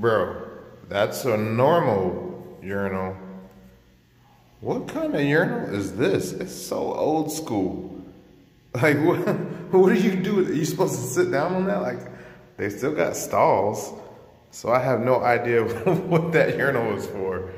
Bro, that's a normal urinal. What kind of urinal is this? It's so old school. Like, what, what do you do? Are you supposed to sit down on that? Like, they still got stalls. So I have no idea what that urinal is for.